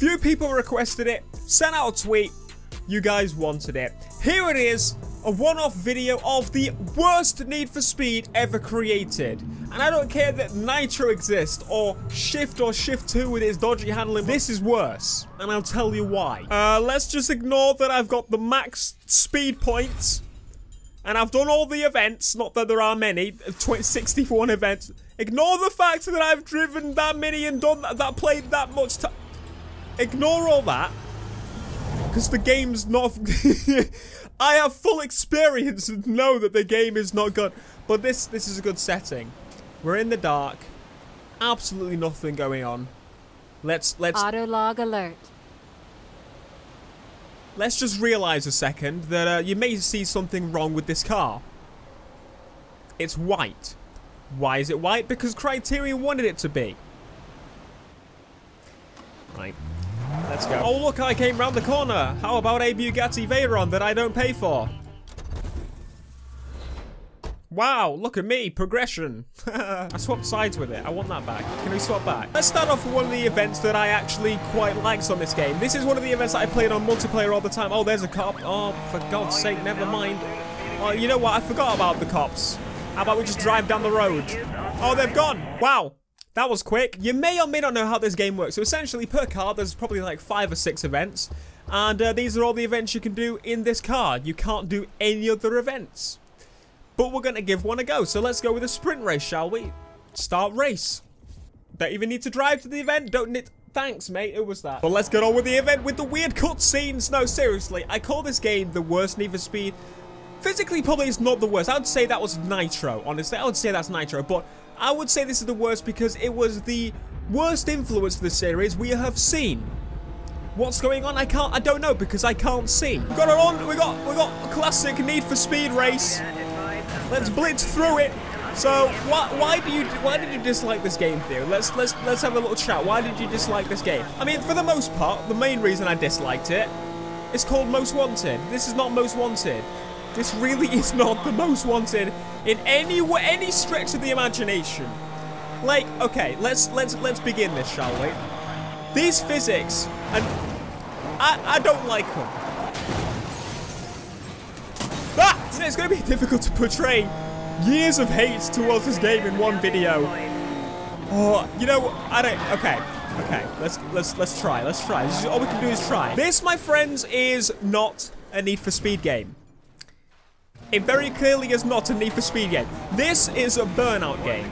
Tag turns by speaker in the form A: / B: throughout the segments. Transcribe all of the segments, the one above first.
A: Few people requested it. Sent out a tweet. You guys wanted it. Here it is. A one-off video of the worst Need for Speed ever created. And I don't care that Nitro exists, or Shift or Shift 2 with its dodgy handling. This is worse. And I'll tell you why. Uh, let's just ignore that I've got the max speed points. And I've done all the events. Not that there are many. 61 events. Ignore the fact that I've driven that many and done that, that played that much time. Ignore all that. Because the game's not... I have full experience and know that the game is not good. But this this is a good setting. We're in the dark. Absolutely nothing going on. Let's let's
B: Autolog alert.
A: let's just realize a second that uh, you may see something wrong with this car. It's white. Why is it white? Because Criterion wanted it to be. Right. Let's go. Oh, look, I came round the corner. How about a Bugatti Veyron that I don't pay for? Wow, look at me, progression. I swapped sides with it. I want that back. Can we swap back? Let's start off with one of the events that I actually quite liked on this game. This is one of the events that I played on multiplayer all the time. Oh, there's a cop. Oh, for God's sake, never mind. Oh, you know what? I forgot about the cops. How about we just drive down the road? Oh, they've gone. Wow. That was quick. You may or may not know how this game works. So essentially, per car, there's probably like five or six events. And uh, these are all the events you can do in this car. You can't do any other events. But we're going to give one a go. So let's go with a sprint race, shall we? Start race. Don't even need to drive to the event. Don't need... Thanks, mate. Who was that? But let's get on with the event with the weird cutscenes. No, seriously. I call this game the worst Need for Speed. Physically, probably it's not the worst. I would say that was Nitro, honestly. I would say that's Nitro. But I would say this is the worst because it was the worst influence for the series we have seen. What's going on? I can't. I don't know because I can't see. We got it on. We got. We got a classic Need for Speed race. Let's blitz through it. So why why do you why did you dislike this game, Theo? Let's let's let's have a little chat. Why did you dislike this game? I mean, for the most part, the main reason I disliked it is called Most Wanted. This is not Most Wanted. This really is not the Most Wanted in any any stretch of the imagination. Like, okay, let's let's let's begin this, shall we? These physics, and I I don't like them. Ah! It's going to be difficult to portray years of hate towards this game in one video. Oh, you know, I don't. Okay, okay. Let's let's let's try. Let's try. All we can do is try. This, my friends, is not a Need for Speed game. It very clearly is not a Need for Speed game. This is a Burnout game.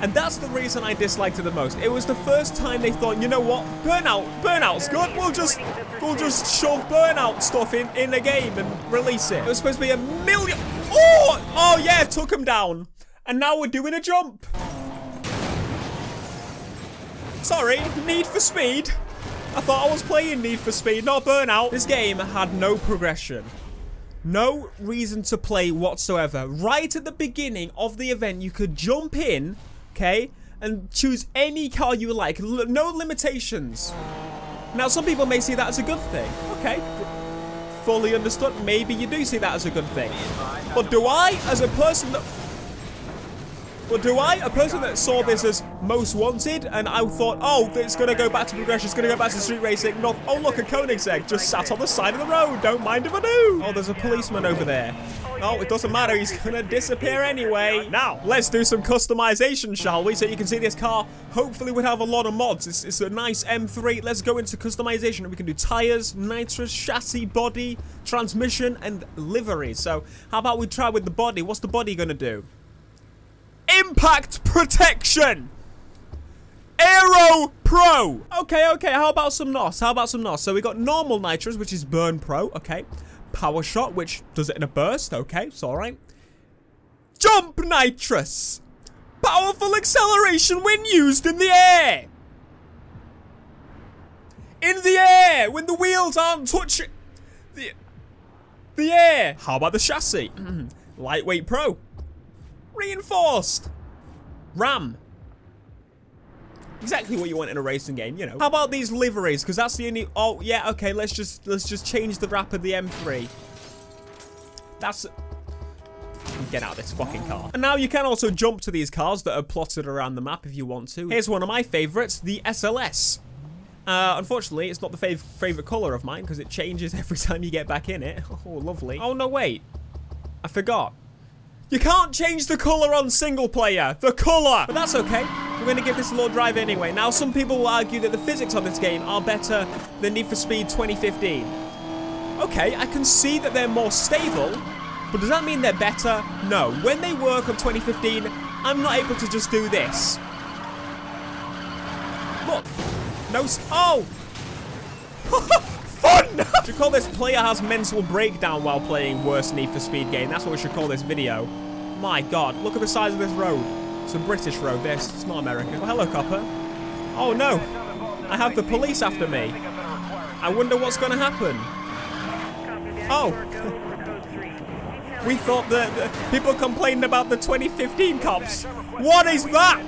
A: And that's the reason I disliked it the most. It was the first time they thought, you know what, Burnout, Burnout's good. We'll just, we'll just shove Burnout stuff in in a game and release it. It was supposed to be a million. Oh, oh yeah, took him down. And now we're doing a jump. Sorry, Need for Speed. I thought I was playing Need for Speed, not Burnout. This game had no progression. No reason to play whatsoever. Right at the beginning of the event, you could jump in, okay, and choose any car you like. L no limitations. Now, some people may see that as a good thing. Okay, fully understood. Maybe you do see that as a good thing. But do I, as a person that... But do I, a person that saw this as most wanted, and I thought, oh, it's going to go back to progression, it's going to go back to street racing, not, oh, look, a Koenigsegg just sat on the side of the road, don't mind if I do. Oh, there's a policeman over there. Oh, it doesn't matter, he's going to disappear anyway. Now, let's do some customization, shall we? So you can see this car, hopefully we have a lot of mods. It's, it's a nice M3. Let's go into customization. We can do tires, nitrous, chassis, body, transmission, and livery. So how about we try with the body? What's the body going to do? Impact protection. Aero Pro. Okay, okay. How about some NOS? How about some NOS? So we got normal nitrous, which is burn pro. Okay. Power shot, which does it in a burst. Okay, it's all right. Jump nitrous. Powerful acceleration when used in the air. In the air, when the wheels aren't touching the, the air. How about the chassis? Lightweight Pro. Reinforced. Ram. Exactly what you want in a racing game, you know. How about these liveries? Because that's the only... Oh, yeah, okay. Let's just let's just change the wrap of the M3. That's... Get out of this fucking car. And now you can also jump to these cars that are plotted around the map if you want to. Here's one of my favorites, the SLS. Uh, unfortunately, it's not the fav favorite color of mine because it changes every time you get back in it. Oh, lovely. Oh, no, wait. I forgot. You can't change the color on single player. The color. But that's okay. We're going to give this a little drive anyway. Now, some people will argue that the physics on this game are better than Need for Speed 2015. Okay, I can see that they're more stable, but does that mean they're better? No. When they work on 2015, I'm not able to just do this. Look. No. Oh! Fun! we should call this player has mental breakdown while playing worst Need for Speed game. That's what we should call this video. My god, look at the size of this road. It's a British road, this. It's not American. Oh, hello, copper. Oh, no. I have the police after me. I wonder what's going to happen. Oh. we thought that people complained about the 2015 cops. What is that?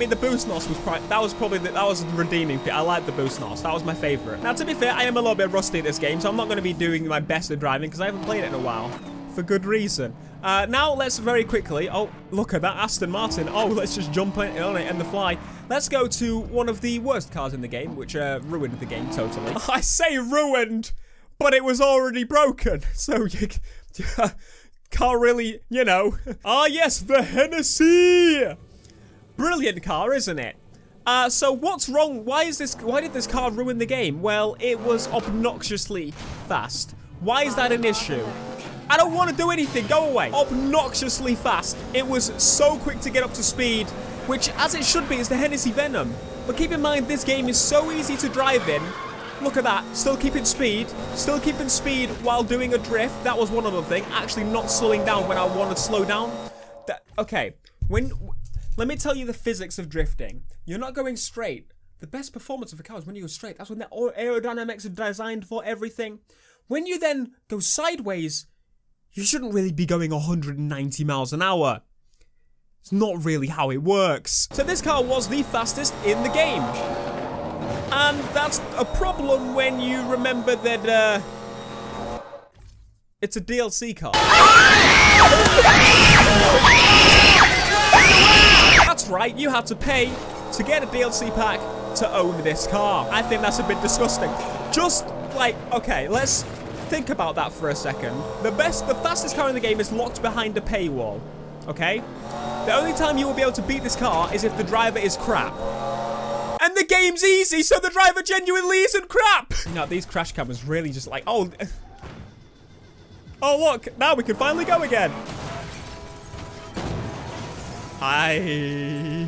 A: I mean, the boost nos was that was probably the, that was the redeeming. bit. I like the boost nos. That was my favorite. Now, to be fair, I am a little bit rusty at this game, so I'm not going to be doing my best at driving because I haven't played it in a while, for good reason. Uh, now, let's very quickly. Oh, look at that Aston Martin. Oh, let's just jump on it and the fly. Let's go to one of the worst cars in the game, which uh, ruined the game totally. I say ruined, but it was already broken, so you can't really, you know. Ah, yes, the Hennessy. Brilliant car, isn't it? Uh, so what's wrong? Why is this? Why did this car ruin the game? Well, it was obnoxiously fast. Why is that an issue? I don't want to do anything. Go away. Obnoxiously fast. It was so quick to get up to speed, which, as it should be, is the Hennessy Venom. But keep in mind, this game is so easy to drive in. Look at that. Still keeping speed. Still keeping speed while doing a drift. That was one other thing. Actually not slowing down when I want to slow down. That, okay. When let me tell you the physics of drifting. You're not going straight. The best performance of a car is when you go straight. That's when the aerodynamics are designed for everything. When you then go sideways, you shouldn't really be going 190 miles an hour. It's not really how it works. So this car was the fastest in the game. And that's a problem when you remember that, uh, It's a DLC car. Right, you have to pay to get a DLC pack to own this car. I think that's a bit disgusting. Just like, okay, let's think about that for a second. The best, the fastest car in the game is locked behind a paywall. Okay? The only time you will be able to beat this car is if the driver is crap. And the game's easy, so the driver genuinely isn't crap! Now, these crash cameras really just like, oh... Oh, look, now we can finally go again. I...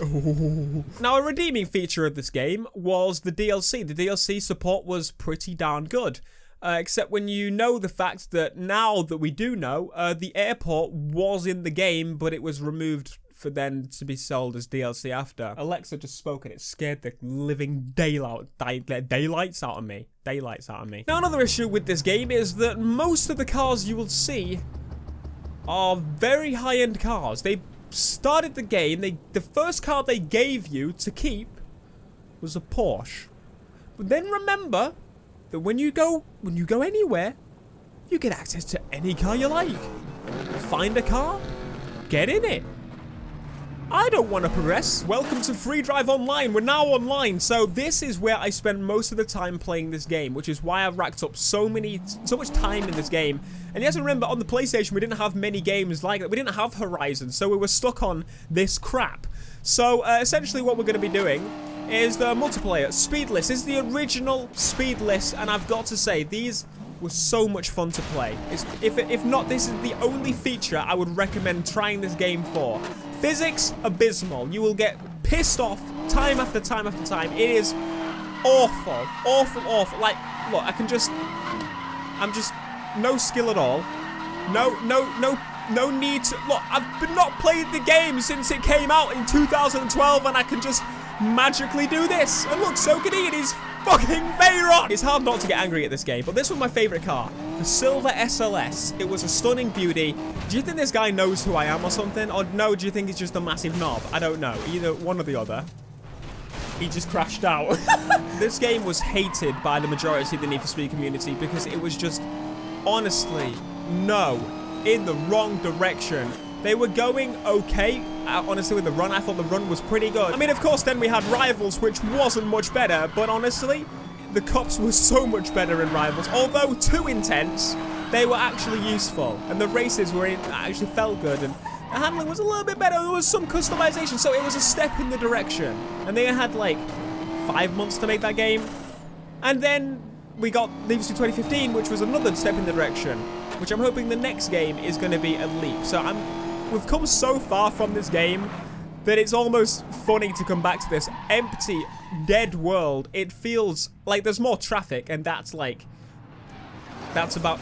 A: Oh. Now, a redeeming feature of this game was the DLC. The DLC support was pretty darn good. Uh, except when you know the fact that now that we do know, uh, the airport was in the game, but it was removed for then to be sold as DLC after. Alexa just spoke and it scared the living daylight, day, daylights out of me. Daylights out of me. Now, another issue with this game is that most of the cars you will see are very high-end cars. They started the game, they the first car they gave you to keep was a Porsche. But then remember that when you go when you go anywhere, you get access to any car you like. Find a car, get in it. I don't want to progress. Welcome to Free Drive Online. We're now online. So this is where I spend most of the time playing this game, which is why I've racked up so many, so much time in this game. And you have to remember, on the PlayStation, we didn't have many games like that. We didn't have Horizon, so we were stuck on this crap. So uh, essentially what we're going to be doing is the multiplayer. Speedlists is the original Speedlists, and I've got to say, these were so much fun to play. It's, if, if not, this is the only feature I would recommend trying this game for. Physics, abysmal. You will get pissed off time after time after time. It is awful, awful, awful. Like, look, I can just, I'm just, no skill at all. No, no, no, no need to, look, I've not played the game since it came out in 2012 and I can just magically do this. And look, so he. It is fucking Veyron! It's hard not to get angry at this game, but this was my favorite car. The Silver SLS. It was a stunning beauty. Do you think this guy knows who I am or something? Or no, do you think he's just a massive knob? I don't know. Either one or the other. He just crashed out. this game was hated by the majority of the Need for Speed community because it was just, honestly, no, in the wrong direction. They were going okay uh, honestly, with the run. I thought the run was pretty good. I mean, of course, then we had Rivals, which wasn't much better, but honestly, the cops were so much better in Rivals. Although too intense, they were actually useful, and the races were in, actually felt good, and the handling was a little bit better. There was some customization, so it was a step in the direction. And they had like five months to make that game, and then we got for Speed 2015, which was another step in the direction, which I'm hoping the next game is going to be a leap. So I'm, we've come so far from this game that it's almost funny to come back to this empty, dead world. It feels like there's more traffic, and that's like, that's about,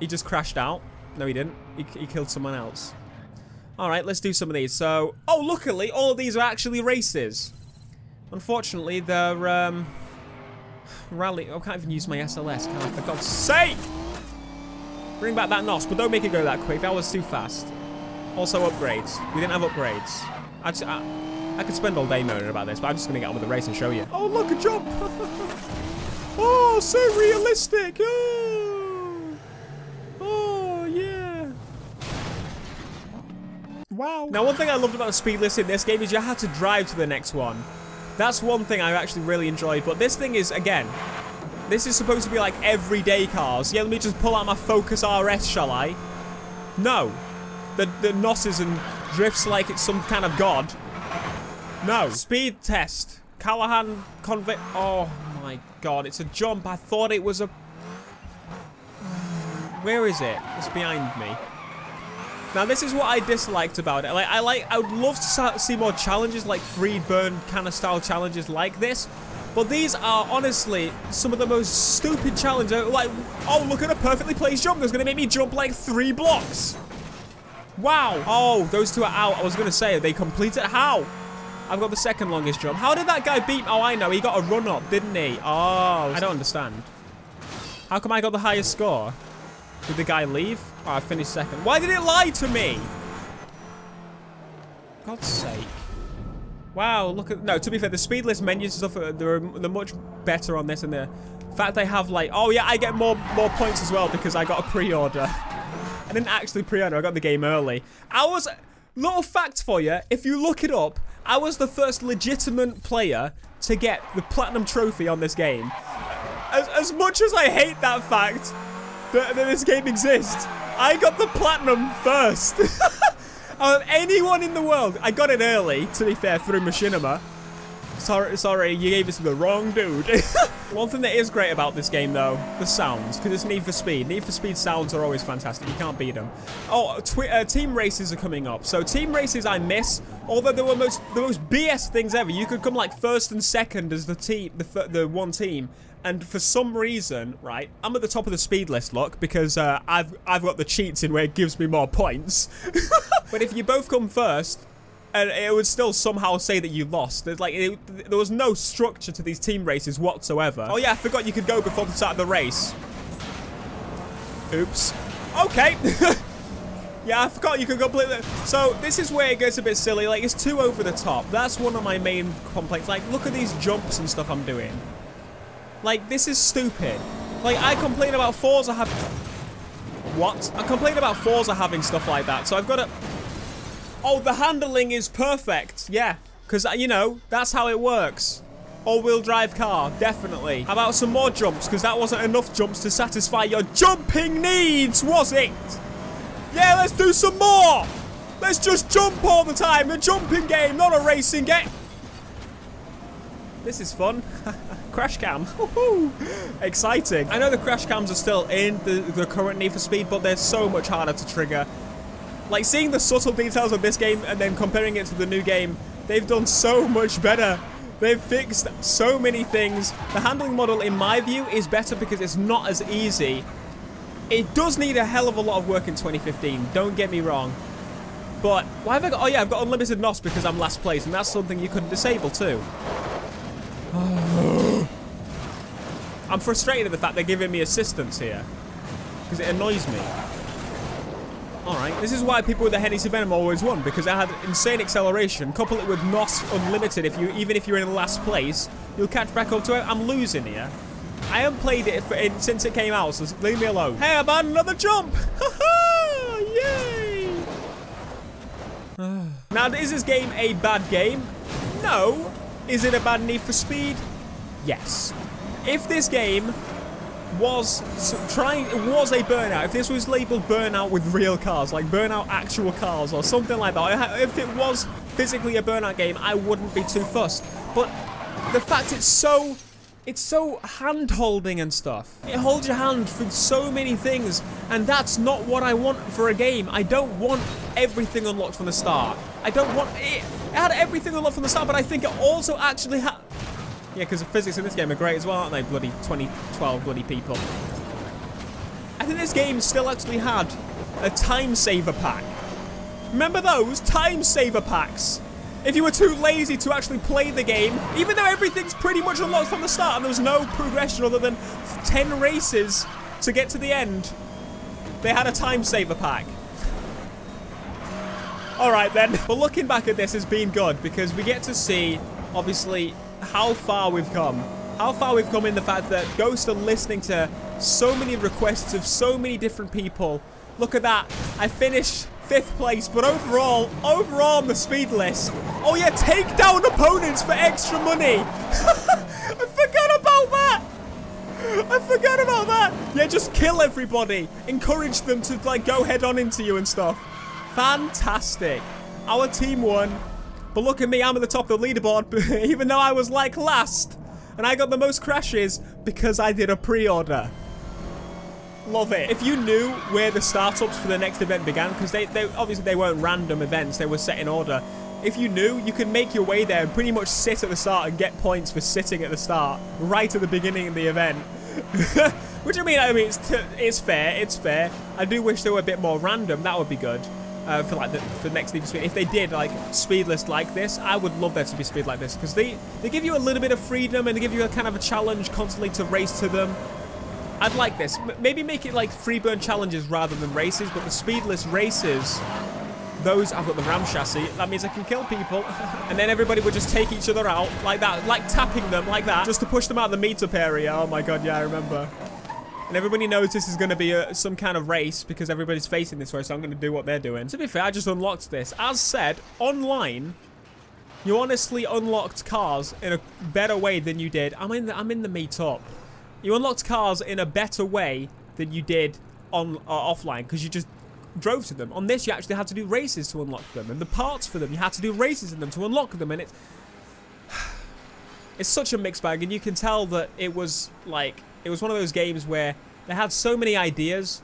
A: he just crashed out. No, he didn't. He, he killed someone else. All right, let's do some of these. So, oh, luckily, all these are actually races. Unfortunately, they're, um, rally. I can't even use my SLS, can I? For God's sake! Bring back that NOS, but don't make it go that quick. That was too fast. Also, upgrades. We didn't have upgrades. I, just, I, I could spend all day moaning about this, but I'm just going to get on with the race and show you. Oh, look, a jump! oh, so realistic! Oh. oh, yeah. Wow. Now, one thing I loved about the speedlists in this game is you had to drive to the next one. That's one thing I actually really enjoyed. But this thing is, again, this is supposed to be like everyday cars. Yeah, let me just pull out my Focus RS, shall I? No. The, the nosses and drifts like it's some kind of god. No. Speed test. Callahan convict. Oh my god, it's a jump. I thought it was a... Where is it? It's behind me. Now, this is what I disliked about it. Like, I like, I would love to see more challenges, like Freeburn kind of style challenges like this. But these are honestly some of the most stupid challenges. Like, oh, look at a perfectly placed jump. That's going to make me jump like three blocks. Wow. Oh, those two are out. I was going to say, they completed. How? I've got the second longest jump. How did that guy beat? Oh, I know. He got a run up, didn't he? Oh, I don't understand. How come I got the highest score? Did the guy leave? Oh, I finished second. Why did it lie to me? God's sake. Wow, look at... No, to be fair, the speedlist menus and stuff, uh, they're, they're much better on this. And the fact they have, like... Oh, yeah, I get more, more points as well because I got a pre-order. I didn't actually pre-order. I got the game early. I was... Little fact for you. If you look it up, I was the first legitimate player to get the Platinum Trophy on this game. As, as much as I hate that fact, that, that this game exists. I got the platinum first. of anyone in the world. I got it early, to be fair, through Machinima. Sorry, sorry, you gave it to the wrong dude. One thing that is great about this game, though, the sounds, because it's Need for Speed. Need for Speed sounds are always fantastic. You can't beat them. Oh, uh, team races are coming up. So team races I miss, although they were most the most BS things ever. You could come like first and second as the team, the the one team, and for some reason, right, I'm at the top of the speed list, look, because uh, I've I've got the cheats in where it gives me more points. but if you both come first, and it would still somehow say that you lost. There's like it, there was no structure to these team races whatsoever. Oh yeah, I forgot you could go before the start of the race. Oops. Okay. yeah, I forgot you could completely. So this is where it gets a bit silly. Like it's too over the top. That's one of my main complaints. Like look at these jumps and stuff I'm doing. Like, this is stupid. Like, I complain about Forza having... What? I complain about Forza having stuff like that, so I've got to... Oh, the handling is perfect. Yeah, because, you know, that's how it works. All-wheel drive car, definitely. How about some more jumps? Because that wasn't enough jumps to satisfy your jumping needs, was it? Yeah, let's do some more. Let's just jump all the time. A jumping game, not a racing game. This is fun. crash cam. Exciting. I know the crash cams are still in the, the current Need for Speed, but they're so much harder to trigger. Like, seeing the subtle details of this game and then comparing it to the new game, they've done so much better. They've fixed so many things. The handling model, in my view, is better because it's not as easy. It does need a hell of a lot of work in 2015, don't get me wrong. But, why have I got... Oh, yeah, I've got unlimited NOS because I'm last place, and that's something you couldn't disable, too. I'm frustrated at the fact they're giving me assistance here. Because it annoys me. Alright, this is why people with the Hennessy Venom always won, because it had insane acceleration. Couple it with NOS Unlimited, if you even if you're in last place, you'll catch back up to it. I'm losing here. I haven't played it, for, since it came out, so leave me alone. Hey, on another jump! Yay! now, is this game a bad game? No. Is it a bad Need for Speed? Yes. If this game was trying it was a burnout if this was labeled burnout with real cars like burnout actual cars or something like that if it was physically a burnout game i wouldn't be too fussed but the fact it's so it's so hand-holding and stuff. It holds your hand for so many things, and that's not what I want for a game. I don't want everything unlocked from the start. I don't want it. It had everything unlocked from the start, but I think it also actually had... Yeah, because the physics in this game are great as well, aren't they? Bloody 2012 bloody people. I think this game still actually had a time saver pack. Remember those? Time saver packs if you were too lazy to actually play the game, even though everything's pretty much unlocked from the start and there was no progression other than 10 races to get to the end, they had a time saver pack. Alright then, but looking back at this has been good because we get to see, obviously, how far we've come. How far we've come in the fact that Ghosts are listening to so many requests of so many different people. Look at that. I finished fifth place, but overall, overall on the speed list. Oh yeah, take down opponents for extra money. I forgot about that. I forgot about that. Yeah, just kill everybody. Encourage them to like go head on into you and stuff. Fantastic. Our team won. But look at me, I'm at the top of the leaderboard, even though I was like last. And I got the most crashes because I did a pre-order. Love it. If you knew where the startups for the next event began, because they, they obviously they weren't random events, they were set in order. If you knew, you could make your way there and pretty much sit at the start and get points for sitting at the start, right at the beginning of the event. Which I mean, I mean, it's, it's fair, it's fair. I do wish they were a bit more random. That would be good. Uh, for like the for next Need for Speed. If they did like speed list like this, I would love there to be speed like this because they they give you a little bit of freedom and they give you a kind of a challenge constantly to race to them. I'd like this. M maybe make it like Freeburn challenges rather than races, but the speedlist races, those, I've got the ram chassis, that means I can kill people. and then everybody would just take each other out like that, like tapping them like that, just to push them out of the meetup area. Oh my god, yeah, I remember. And everybody knows this is going to be a, some kind of race because everybody's facing this way, so I'm going to do what they're doing. To be fair, I just unlocked this. As said, online, you honestly unlocked cars in a better way than you did. I'm in the, I'm in the meetup. You unlocked cars in a better way than you did on uh, offline because you just drove to them. On this, you actually had to do races to unlock them, and the parts for them, you had to do races in them to unlock them, and it's it's such a mixed bag, and you can tell that it was like it was one of those games where they had so many ideas,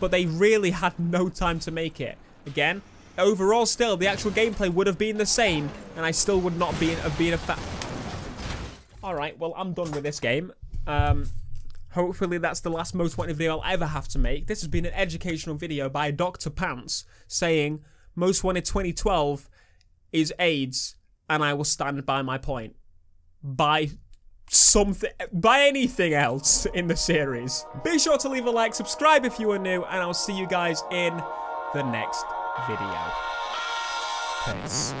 A: but they really had no time to make it. Again, overall, still the actual gameplay would have been the same, and I still would not be have been a fan. All right, well, I'm done with this game. Um, hopefully that's the last Most Wanted video I'll ever have to make. This has been an educational video by Dr. Pants saying Most Wanted 2012 is AIDS and I will stand by my point. By something, by anything else in the series. Be sure to leave a like, subscribe if you are new, and I'll see you guys in the next video. Peace.